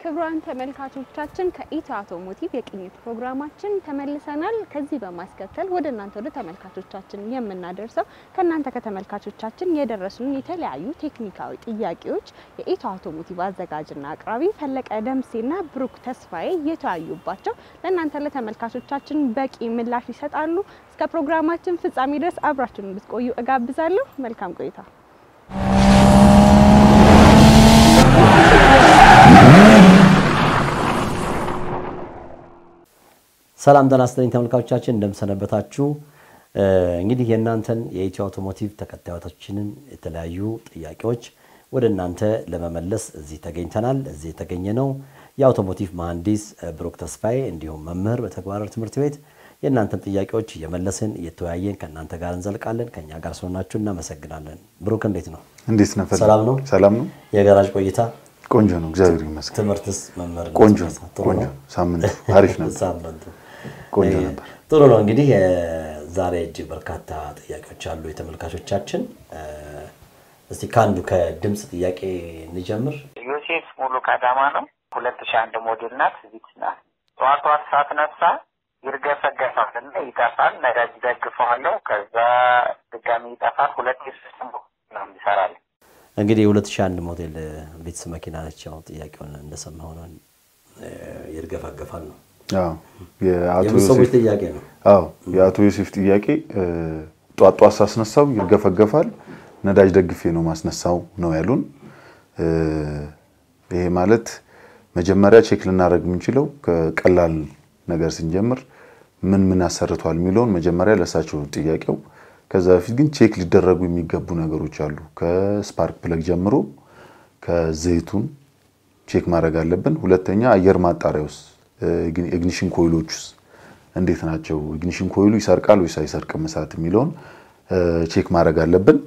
ክቡራን ተመልካቾቻችን ከኢትዮ አውቶሞቲቭ የቅኝት ፕሮግራማችን ተመልሰናል። ከዚህ በማስከተል ወደ እናንተ ወደ ተመልካቾቻችን የምናደርሰው ከእናንተ ከተመልካቾቻችን የደረሱን የተለያዩ ቴክኒካዊ ጥያቄዎች የኢትዮ አውቶሞቲቭ አዘጋጅና አቅራቢ ፈለቀ ደምሴና ብሩክ ተስፋዬ የተወያዩባቸው ለእናንተ ለተመልካቾቻችን በቂ ምላሽ ይሰጣሉ። እስከ ፕሮግራማችን ፍጻሜ ድረስ አብራችሁን እንድትቆዩ እጋብዛለሁ። መልካም ቆይታ። ሰላም ጤና ይስጥልኝ ተመልካቾቻችን፣ እንደምሰነበታችሁ። እንግዲህ የእናንተን የኢትዮ አውቶሞቲቭ ተከታዮቻችንን የተለያዩ ጥያቄዎች ወደ እናንተ ለመመለስ እዚህ ተገኝተናል። እዚህ የተገኘ ነው የአውቶሞቲቭ መሐንዲስ ብሩክ ተስፋዬ እንዲሁም መምህር በተግባር ትምህርት ቤት የእናንተን ጥያቄዎች እየመለስን እየተወያየን ከእናንተ ጋር እንዘልቃለን። ከእኛ ጋር ስለሆናችሁ እናመሰግናለን። ብሩክ እንዴት ነው? እንዴት ነህ? ሰላም ነው? ሰላም ነው። የጋራጅ ቆይታ ቆንጆ ነው፣ እግዚአብሔር ይመስገን። ትምህርትስ መምህር ቆንጆ ነው? ሳምንቱ አሪፍ ነበር፣ ሳምንቱ ቆንጆ ነበር። ጥሩ ነው። እንግዲህ ዛሬ እጅግ በርካታ ጥያቄዎች አሉ የተመልካቾቻችን። እስቲ ከአንዱ ከድምፅ ጥያቄ እንጀምር። ዮሴፍ ሙሉ ቀዳማ ነው። ሁለት ሺህ አንድ ሞዴል ናት። ቪትስ ናት። ጠዋት ጠዋት ሳትነሳ ይርገፈገፋል እና ይጠፋል። ነዳጅ ደግፈዋለሁ። ከዛ ድጋሚ ይጠፋል። ሁለት ሶስት ነው ይሰራል። እንግዲህ የ2001 ሞዴል ቪትስ መኪና ነች። ያው ጥያቄውን እንደሰማ ሆነ ይርገፈገፋል ነው ሰዎች ጥያቄ ነው። አዎ የአቶ ዮሴፍ ጥያቄ ጧት ሳስነሳው ይርገፈገፋል፣ ነዳጅ ደግፌ ነው ማስነሳው ነው ያሉን። ይሄ ማለት መጀመሪያ check ልናደርግ የምንችለው ከቀላል ነገር ስንጀምር ምን ምን አሰርቷል የሚለውን መጀመሪያ ለሳቸው ጥያቄው። ከዛ በፊት ግን check ሊደረጉ የሚገቡ ነገሮች አሉ። ከ spark plug ጀምሮ ከዘይቱን check ማድረግ አለብን። ሁለተኛ አየር ማጣሪያ ውስጥ ignition coil ኦች ውስጥ እንዴት ናቸው? ignition coil ኡ ይሰርቃል ወይስ አይሰርቅም እሳት የሚለውን check ማድረግ አለብን።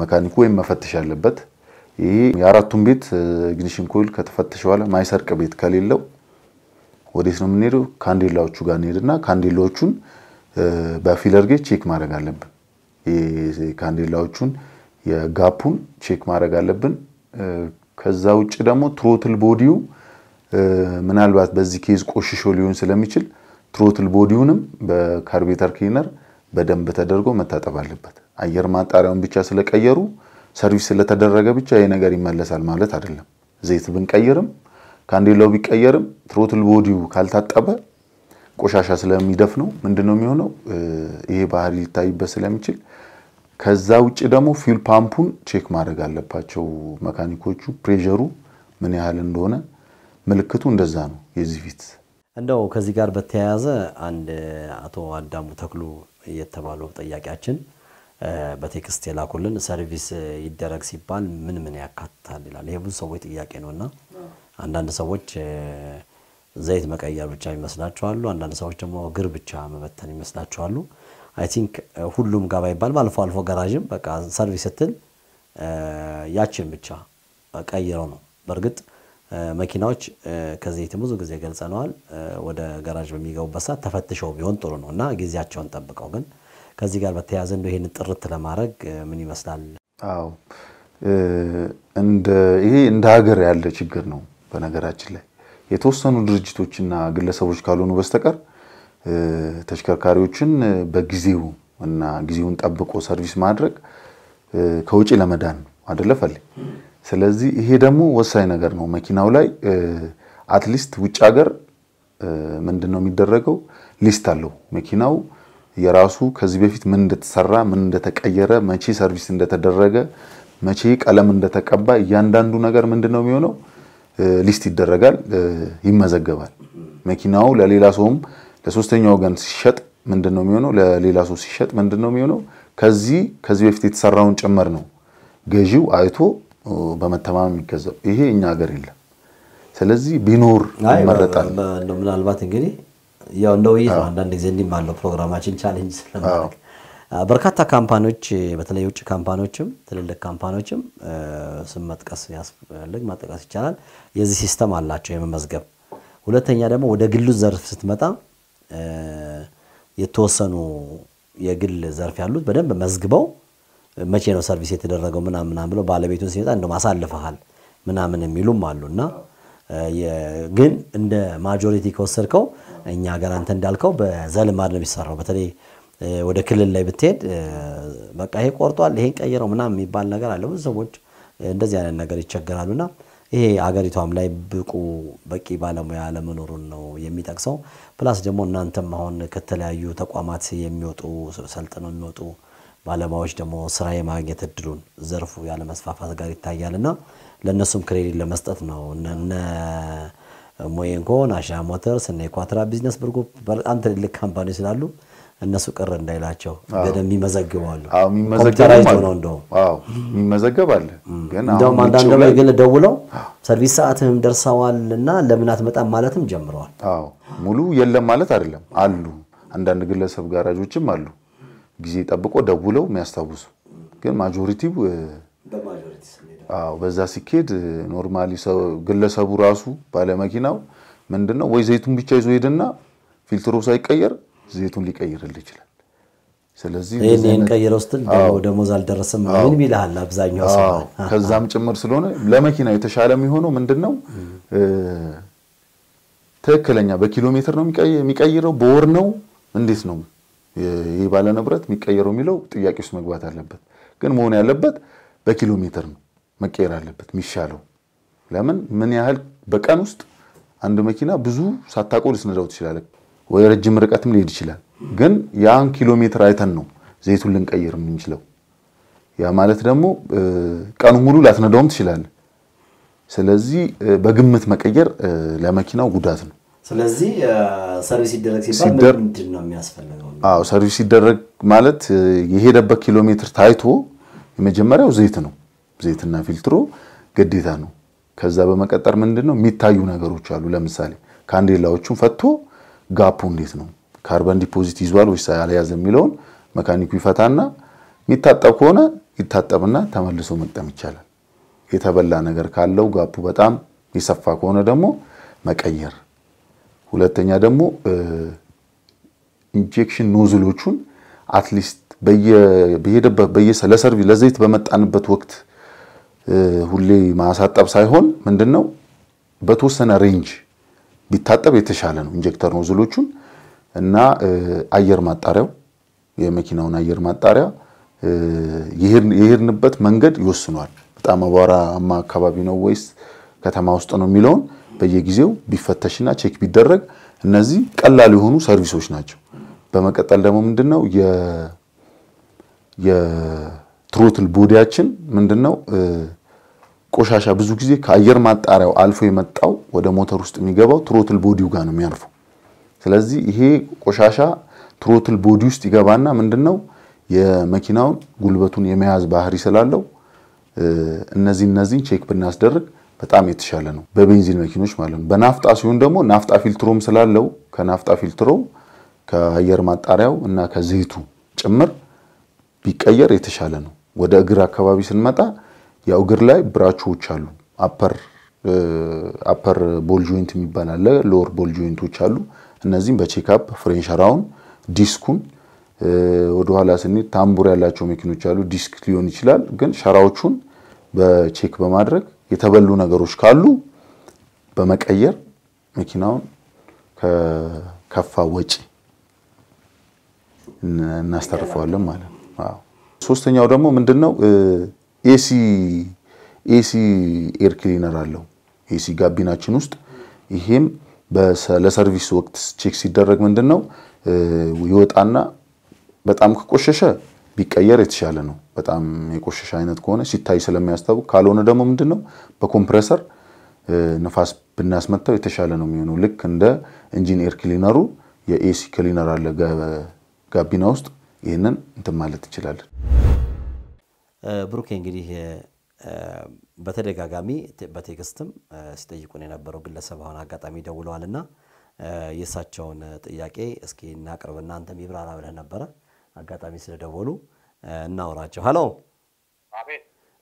መካኒኩ ወይም መፈተሽ አለበት። ይሄ የአራቱም ቤት ignition coil ከተፈተሸ በኋላ ማይሰርቅ ቤት ከሌለው ወዴት ነው የምንሄደው? ካንዴላዎቹ ጋር እንሄድና ካንዴላዎቹን በ feeler gauge check ማድረግ አለብን። ካንዴላዎቹን የ gap ኡን check ማድረግ አለብን። ከዛ ውጭ ደግሞ throttle body ው ምናልባት በዚህ case ቆሽሾ ሊሆን ስለሚችል throttle body ውንም በ carburetor cleaner በደንብ ተደርጎ መታጠብ አለበት። አየር ማጣሪያውን ብቻ ስለቀየሩ ሰርቪስ ስለተደረገ ብቻ ይሄ ነገር ይመለሳል ማለት አይደለም። ዘይት ብንቀይርም ካንዴላው ቢቀየርም throttle body ው ካልታጠበ ቆሻሻ ስለሚደፍነው ምንድን ነው የሚሆነው? ይሄ ባህሪ ሊታይበት ስለሚችል ከዛ ውጭ ደግሞ fuel pump ኡን check ማድረግ አለባቸው መካኒኮቹ። pressure ኡ ምን ያህል እንደሆነ ምልክቱ እንደዛ ነው የዚህ ፊት እንደው ከዚህ ጋር በተያያዘ አንድ አቶ አዳሙ ተክሉ የተባሉ ጠያቂያችን በ text የላኩልን ሰርቪስ ይደረግ ሲባል ምን ምን ያካትታል ይላል። ይሄ ብዙ ሰዎች ጥያቄ ነው እና አንዳንድ ሰዎች ዘይት መቀየር ብቻ ይመስላችኋሉ። አንዳንድ ሰዎች ደግሞ እግር ብቻ መበተን ይመስላችኋሉ። I think ሁሉም ጋር ባይባልም አልፎ አልፎ ገራዥም በቃ ሰርቪስ ስትል ያችን ብቻ ቀይረው ነው። በእርግጥ መኪናዎች ከዘይትም ብዙ ጊዜ ገልጸነዋል። ወደ ገራዥ በሚገቡበት ሰዓት ተፈትሸው ቢሆን ጥሩ ነው እና ጊዜያቸውን ጠብቀው ግን ከዚህ ጋር በተያያዘ እንደው ይህን ጥርት ለማድረግ ምን ይመስላል? አዎ ይሄ እንደ ሀገር ያለ ችግር ነው። በነገራችን ላይ የተወሰኑ ድርጅቶችና ግለሰቦች ካልሆኑ በስተቀር ተሽከርካሪዎችን በጊዜው እና ጊዜውን ጠብቆ ሰርቪስ ማድረግ ከውጪ ለመዳን ነው አደለ ፈል ስለዚህ ይሄ ደግሞ ወሳኝ ነገር ነው። መኪናው ላይ at least ውጭ ሀገር ምንድን ነው የሚደረገው? list አለው መኪናው የራሱ ከዚህ በፊት ምን እንደተሰራ ምን እንደተቀየረ መቼ ሰርቪስ እንደተደረገ መቼ ቀለም እንደተቀባ እያንዳንዱ ነገር ምንድን ነው የሚሆነው list ይደረጋል፣ ይመዘገባል። መኪናው ለሌላ ሰውም ለሶስተኛ ወገን ሲሸጥ ምንድን ነው የሚሆነው? ለሌላ ሰው ሲሸጥ ምንድን ነው የሚሆነው? ከዚህ ከዚህ በፊት የተሰራውን ጭምር ነው ገዢው አይቶ በመተማመን የሚገዛው። ይሄ እኛ ሀገር የለም። ስለዚህ ቢኖር ይመረጣል። ምናልባት እንግዲህ ያው እንደ ውይይት ነው። አንዳንድ ጊዜ እንዲህ ባለው ፕሮግራማችን challenge ስለማድረግ በርካታ company ዎች በተለይ የውጭ company ዎችም ትልልቅ company ዎችም ስም መጥቀስ ያስፈልግ መጥቀስ ይቻላል የዚህ system አላቸው የመመዝገብ። ሁለተኛ ደግሞ ወደ ግሉ ዘርፍ ስትመጣ የተወሰኑ የግል ዘርፍ ያሉት በደንብ መዝግበው መቼ ነው ሰርቪስ የተደረገው ምናምን ምናምን ብለው ባለቤቱን ሲመጣ እንደውም አሳልፈሃል ምናምን የሚሉም አሉ እና ግን እንደ majority ከወሰድከው እኛ ሀገር አንተ እንዳልከው በዘልማድ ነው የሚሰራው። በተለይ ወደ ክልል ላይ ብትሄድ በቃ ይሄ ቆርጧል፣ ይሄን ቀይረው ምናምን የሚባል ነገር አለ። ብዙ ሰዎች እንደዚህ አይነት ነገር ይቸገራሉና ይሄ አገሪቷም ላይ ብቁ በቂ ባለሙያ አለመኖሩን ነው የሚጠቅሰው። plus ደግሞ እናንተም አሁን ከተለያዩ ተቋማት የሚወጡ ሰልጥነው የሚወጡ ባለሙያዎች ደግሞ ስራ የማግኘት እድሉን ዘርፉ ያለ መስፋፋት ጋር ይታያል እና ለእነሱም credit ለመስጠት ነው እነ ሞየንኮ፣ ናሽናል ሞተርስ እና የኳትራ ቢዝነስ ብርጉፕ በጣም ትልልቅ company ስላሉ እነሱ ቅር እንዳይላቸው በደንብ ይመዘግባሉ። computerized ነው እንደውም የሚመዘገብ አለ። እንደውም አንዳንድ ላይ ግን ደውለው service ሰዓትህም ደርሰዋል እና ለምን አትመጣም ማለትም ጀምረዋል። አዎ ሙሉ የለም ማለት አይደለም አሉ። አንዳንድ ግለሰብ ጋራጆችም አሉ ጊዜ ጠብቆ ደውለው የሚያስታውሱ። ግን majority ው አዎ በዛ ሲኬድ normally ግለሰቡ ራሱ ባለመኪናው ምንድነው ወይ ዘይቱን ብቻ ይዞ ሄድና ፊልትሩ ሳይቀየር ዘይቱን ሊቀይርልህ ይችላል። ስለዚህ ይህን ቀይረው ስትል ደሞዝ አልደረሰም ምን ይልሃል አብዛኛው ሰው። ከዛም ጭምር ስለሆነ ለመኪና የተሻለ የሚሆነው ምንድነው ትክክለኛ በኪሎ ሜትር ነው የሚቀይረው በወር ነው። እንዴት ነው ይህ ባለ ንብረት የሚቀየረው የሚለው ጥያቄ ውስጥ መግባት አለበት። ግን መሆን ያለበት በኪሎ ሜትር ነው መቀየር አለበት የሚሻለው። ለምን ምን ያህል በቀን ውስጥ አንድ መኪና ብዙ ሳታውቀው ልትነዳው ትችላለህ፣ ወይ ረጅም ርቀትም ሊሄድ ይችላል። ግን ያን ኪሎ ሜትር አይተን ነው ዘይቱን ልንቀይር የምንችለው። ያ ማለት ደግሞ ቀኑ ሙሉ ላትነዳውም ትችላለህ። ስለዚህ በግምት መቀየር ለመኪናው ጉዳት ነው። ስለዚህ service ሲደረግ ሲባል ምንድን ነው የሚያስፈልገው? አዎ service ሲደረግ ማለት የሄደበት ኪሎ ሜትር ታይቶ የመጀመሪያው ዘይት ነው። ዘይትና ፊልትሮ ግዴታ ነው። ከዛ በመቀጠል ምንድን ነው የሚታዩ ነገሮች አሉ። ለምሳሌ ካንዴላዎቹን ፈቶ gap ኡ እንዴት ነው carbon deposit ይዟል ወይስ አልያዘ የሚለውን መካኒኩ ይፈታና የሚታጠብ ከሆነ ይታጠብና ተመልሶ መግጠም ይቻላል። የተበላ ነገር ካለው gap ኡ በጣም የሰፋ ከሆነ ደግሞ መቀየር ሁለተኛ ደግሞ injection nozzle ኦቹን at least በየሄደበት ለ service ለዘይት በመጣንበት ወቅት ሁሌ ማሳጠብ ሳይሆን ምንድነው በተወሰነ range ቢታጠብ የተሻለ ነው። injector nozzle ኦቹን እና አየር ማጣሪያው የመኪናውን አየር ማጣሪያ የሄድንበት መንገድ ይወስነዋል። በጣም አቧራማ አካባቢ ነው ወይስ ከተማ ውስጥ ነው የሚለውን በየጊዜው ቢፈተሽና check ቢደረግ እነዚህ ቀላል የሆኑ service ኦች ናቸው። በመቀጠል ደግሞ ምንድነው የ throttle body ያችን ምንድነው ቆሻሻ ብዙ ጊዜ ከአየር ማጣሪያው አልፎ የመጣው ወደ ሞተር ውስጥ የሚገባው throttle body ው ጋር ነው የሚያርፈው። ስለዚህ ይሄ ቆሻሻ throttle body ውስጥ ይገባና ምንድነው የመኪናውን ጉልበቱን የመያዝ ባህሪ ስላለው እነዚህ እነዚህን check ብናስደርግ በጣም የተሻለ ነው። በቤንዚን መኪኖች ማለት ነው። በናፍጣ ሲሆን ደግሞ ናፍጣ ፊልትሮም ስላለው ከናፍጣ ፊልትሮ ከአየር ማጣሪያው እና ከዘይቱ ጭምር ቢቀየር የተሻለ ነው። ወደ እግር አካባቢ ስንመጣ ያው እግር ላይ ብራቾዎች አሉ። upper upper ball joint የሚባል አለ። lower ball joint ኦች አሉ። እነዚህም በ checkup ፍሬን ሸራውን፣ ዲስኩን ወደኋላ ስንሄድ ታምቡር ያላቸው መኪኖች አሉ። ዲስክ ሊሆን ይችላል። ግን ሸራዎቹን በ check በማድረግ የተበሉ ነገሮች ካሉ በመቀየር መኪናውን ከከፋ ወጪ እናስተርፈዋለን ማለት ነው። ሶስተኛው ደግሞ ምንድነው AC AC air cleaner አለው AC ጋቢናችን ውስጥ ይሄም ለ service ወቅት check ሲደረግ ምንድነው ይወጣና በጣም ከቆሸሸ ቢቀየር የተሻለ ነው። በጣም የቆሸሸ አይነት ከሆነ ሲታይ ስለሚያስታውቅ፣ ካልሆነ ደግሞ ምንድነው በ compressor ንፋስ ብናስመታው የተሻለ ነው የሚሆነው። ልክ እንደ engine air cleaner ኡ የ AC cleaner አለ ጋቢና ውስጥ ይህንን እንትን ማለት እንችላለን። ብሩኬ እንግዲህ በተደጋጋሚ በ text ም ሲጠይቁን የነበረው ግለሰብ አሁን አጋጣሚ ደውለዋል እና የእሳቸውን ጥያቄ እስኪ እናቅርብ እናንተም ይብራራ ብለህ ነበረ። አጋጣሚ ስለደወሉ እናውራቸው። hello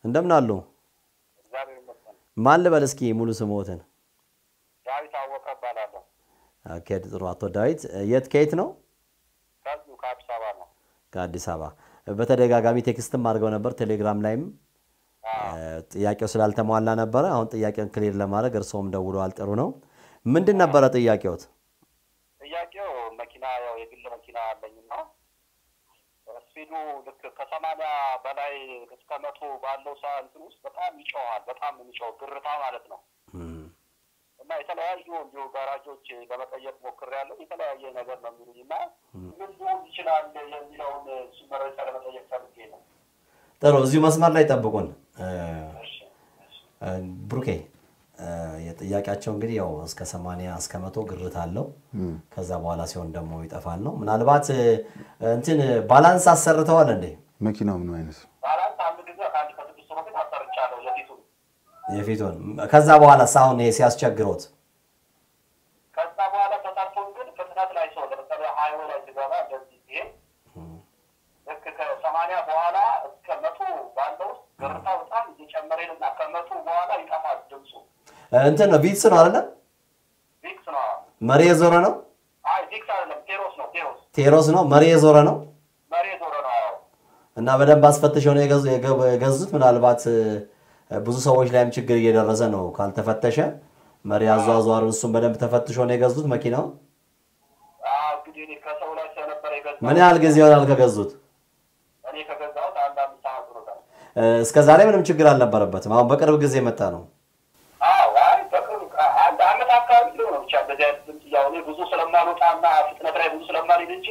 እንደምን አሉ? ማን ልበል እስኪ ሙሉ ስምዎትን? ዳዊት አወቀ እባላለሁ። okay ጥሩ። አቶ ዳዊት የት ከየት ነው? ከዚሁ ከአዲስ አበባ ነው። ከአዲስ አበባ። በተደጋጋሚ text ም አድርገው ነበር ቴሌግራም ላይም ጥያቄው ስላልተሟላ ነበረ። አሁን ጥያቄውን clear ለማድረግ እርስዎም ደውለዋል። ጥሩ ነው። ምንድን ነበረ ጥያቄዎት? ጥያቄው መኪና ያው የግል መኪና አለኝና speed ኡ ልክ ከሰማንያ በላይ እስከ መቶ ባለው እንትን ውስጥ በጣም ይጮሃል። በጣም የሚጮህ ግርታ ማለት ነው። እና የተለያዩ እንዲሁ ጋራጆች ለመጠየቅ ሞክሬያለሁ። የተለያየ ነገር ነው የሚሉኝ እና ምን ሊሆን ይችላል የሚለውን እሱን መረጃ ለመጠየቅ ፈልጌ ነው። ጥሩ፣ እዚሁ መስመር ላይ ጠብቁን። ብሩኬ የጥያቄያቸው እንግዲህ ያው እስከ ሰማንያ እስከ መቶ ግርት አለው። ከዛ በኋላ ሲሆን ደግሞ ይጠፋል ነው። ምናልባት እንትን balance አሰርተዋል እንዴ መኪናው ምን አይነት ነው? balance አንድ ጊዜ ከአንድ ከስድስት ወር በፊት አሰርቻለሁ የፊቱን የፊቱን? ከዛ በኋላ ሳሁን ይሄ ሲያስቸግሮት ከዛ በኋላ ተሳትፎን ግን ፍጥነት ላይ ሰው ለምሳሌ highway ላይ ሲገባ እንደዚህ ሲሄድ ልክ ከሰማንያ በኋላ እስከ መቶ ባለው ውስጥ ግርታ በጣም እየጨመረ ሄድና ከመቶ በኋላ ይጠፋል ድምፁ። እንትን ነው? ቪትዝ ነው። መሪ የዞረ ነው። ቴሮስ ነው። ቴሮስ ቴሮስ ነው። መሪ የዞረ ነው። እና በደንብ አስፈትሸው ነው የገዙ- የገ- የገዙት። ምናልባት ብዙ ሰዎች ላይም ችግር እየደረሰ ነው ካልተፈተሸ። መሪ አዟዟር እሱም በደንብ ተፈትሾ ነው የገዙት መኪናውን። የገዛሁት ምን ያህል ጊዜ ይሆናል ከገዙት? እስከ ዛሬ ምንም ችግር አልነበረበትም። አሁን በቅርብ ጊዜ መጣ ነው። ብቻ አይነት ድምፅ እኔ ብዙ ስለማልወጣና ፍጥነት ላይ ብዙ ስለማልሄድ እንጂ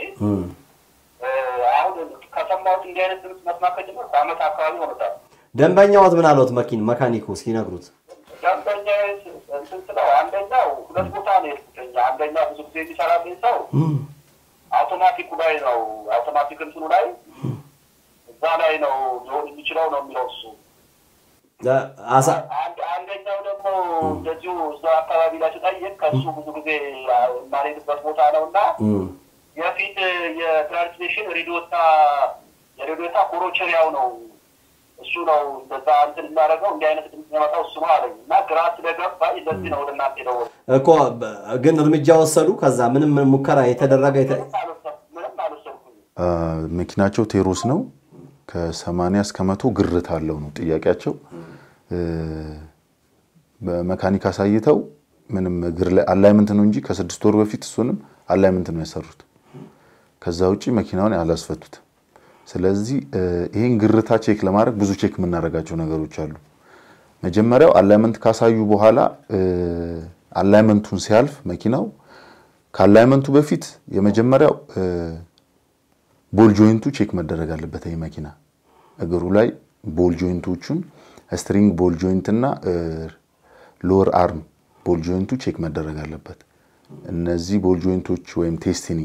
አሁን ከሰማሁት እንዲህ አይነት ድምፅ መስማት ከጀመርኩ ዓመት አካባቢ ሆኖታል። ደንበኛዎት ምን አሉት? መኪን መካኒኩ ሲነግሩት ደንበኛ እንትን ስለው አንደኛው ሁለት ቦታ ነው የሄድኩትኝ። አንደኛ ብዙ ጊዜ የሚሰራልኝ ሰው አውቶማቲኩ ላይ ነው አውቶማቲክ እንትኑ ላይ እዛ ላይ ነው ሊሆን የሚችለው ነው የሚለው እሱ። እ፣ አሳ አንድ አንደኛው ደግሞ እንደዚሁ እዛ አካባቢ ላይ ስጠይቅ ከእሱ ብዙ ጊዜ የማልሄድበት ቦታ ነው እና የፊት የትራንስሌሽን ሬዲዮታ የሮዶታ ክሮቸሪያው ነው እሱ ነው እንደዛ እንትን የሚያደርገው እንዲህ አይነት ድምፅ የሚያመጣው እሱ ነው አለኝ እና ግራ ስለገባኝ ለዚህ ነው ወደ እናንተ የደወልኩት። እኮ ግን እርምጃ ወሰዱ። ከዛ ምንም ሙከራ የተደረገ ምንም አልወሰድኩም መኪናቸው ቴሮስ ነው። ከ80 እስከ መቶ ግርት አለው ነው ጥያቄያቸው። በመካኒክ አሳይተው ምንም እግር ላይ alignment ነው እንጂ ከስድስት ወር በፊት እሱንም alignment ነው ያሰሩት። ከዛ ውጪ መኪናውን አላስፈቱትም። ስለዚህ እ፣ ይሄን ግርታ check ለማድረግ ብዙ check የምናደርጋቸው ነገሮች አሉ። መጀመሪያው alignment ካሳዩ በኋላ alignment ኡን ሲያልፍ መኪናው ከ alignment ኡ በፊት የመጀመሪያው ball joint ኡ check መደረግ አለበት። ይህ መኪና እግሩ ላይ ball joint ኦቹን steering ball joint እና lower arm ball joint ኡ check መደረግ አለበት። እነዚህ ball joint ኦች ወይም ቴስቲኒ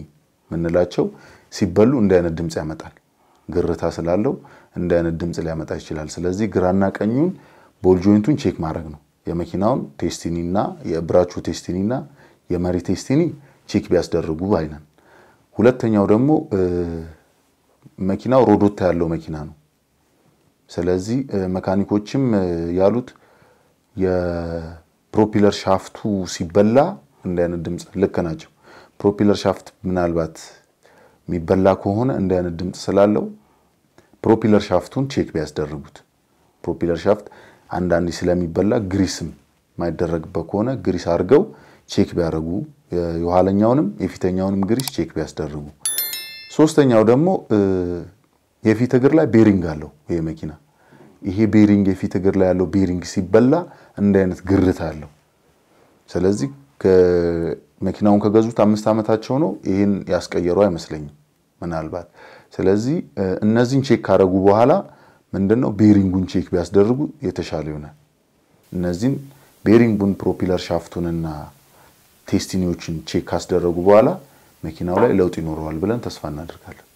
የምንላቸው ሲበሉ እንዲህ አይነት ድምፅ ያመጣል። ግርታ ስላለው እንዲህ አይነት ድምፅ ሊያመጣ ይችላል። ስለዚህ ግራና ቀኙን ball joint ኡን check ማድረግ ነው። የመኪናውን ቴስቲኒና የብራቹ ቴስቲኒና የመሪ ቴስቲኒ check ቢያስደርጉ ባይ ነን። ሁለተኛው ደግሞ መኪናው ሮዶታ ያለው መኪና ነው። ስለዚህ መካኒኮችም ያሉት የ propeller shaft ኡ ሲበላ እንዲህ አይነት ድምፅ ልክ ናቸው። propeller shaft ምናልባት የሚበላ ከሆነ እንዲህ አይነት ድምፅ ስላለው propeller shaft ኡን check ቢያስደርጉት። propeller shaft አንዳንዴ ስለሚበላ grease ም የማይደረግበት ከሆነ grease አድርገው check ቢያደርጉ የኋለኛውንም የፊተኛውንም grease check ቢያስደርጉ። ሶስተኛው ደግሞ የፊት እግር ላይ bearing አለው ይሄ መኪና። ይሄ bearing የፊት እግር ላይ ያለው bearing ሲበላ እንዲህ አይነት ግርታ አለው። ስለዚህ መኪናውን ከገዙት አምስት ዓመታቸው ነው። ይህን ያስቀየሩ አይመስለኝም ምናልባት። ስለዚህ እነዚህን check ካደረጉ በኋላ ምንድነው bearing ኡን check ቢያስደርጉ የተሻለ ይሆናል። እነዚህን bearing ኡን propeller shaft ኡንና ቴስቲኒዎችን check ካስደረጉ በኋላ መኪናው ላይ ለውጥ ይኖረዋል ብለን ተስፋ እናደርጋለን።